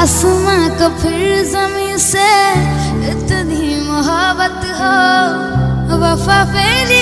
आसमां को फिर ज़मीन से इतनी मोहब्बत हो वफा फेरी